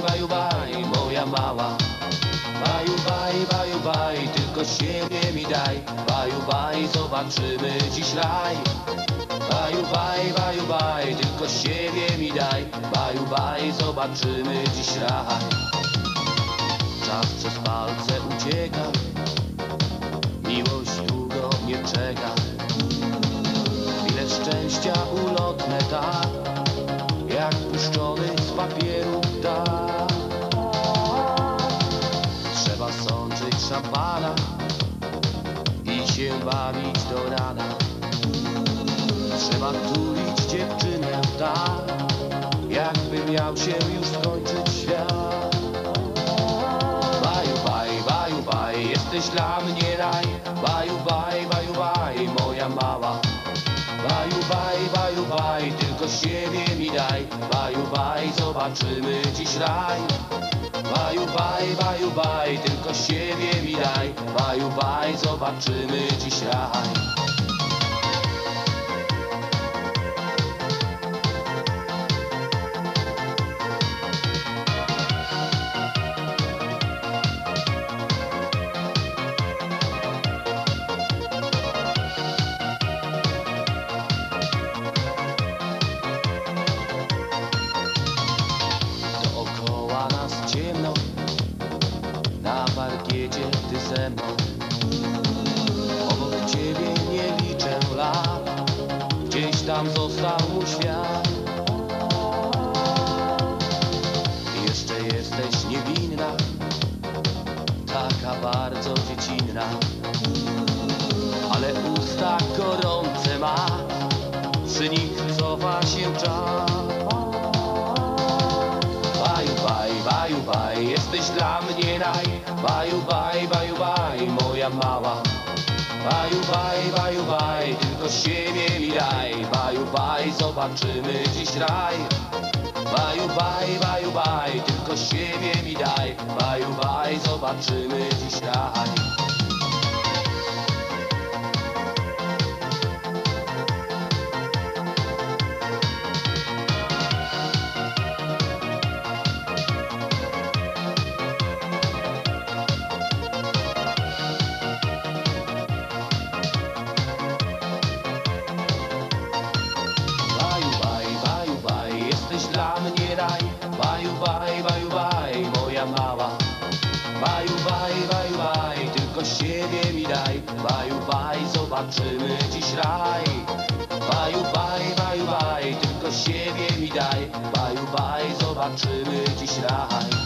baj, baju, baj, moja mała. Baju, baj, baju, baj, tylko siebie mi daj. Baju, baj, zobaczymy dziś raj. Baju, baj, baju, baj, tylko siebie mi daj. Baju, baj, zobaczymy dziś raj. Czas przez palce ucieka. Miłość długo nie czeka szampana I się bawić do rana. Trzeba tulić dziewczynę tak Jakby miał się już skończyć świat. Baju, baj, baju, baj, jesteś dla mnie raj. Baju, baj, baju, baj, moja mała. Baju, baj, baju, baj, tylko siebie mi daj. Baju, baj, zobaczymy dziś raj Baju, baj, baju, baj, tylko siebie mi daj. Baju, baj, zobaczymy dziś parkiecie ty ze mną Obok ciebie nie liczę lat. Gdzieś tam został mój świat. Jeszcze jesteś niewinna Taka bardzo dziecinna. Ale usta gorące ma Przy nich cofa się czas jesteś dla mnie raj Baju, baj, baju, baj, moja mała. Baju, baj, baju, baj, tylko siebie mi daj. Baju, baj, zobaczymy dziś raj. Baju, baj, baju, baj, tylko siebie mi daj. Baju, baj, zobaczymy dziś raj moja mała. Baju, baj, baju, baj, tylko siebie mi daj. Baju, baj, zobaczymy dziś raj. Baju, baj, baju, baj, tylko siebie mi daj. Baju, baj, zobaczymy dziś raj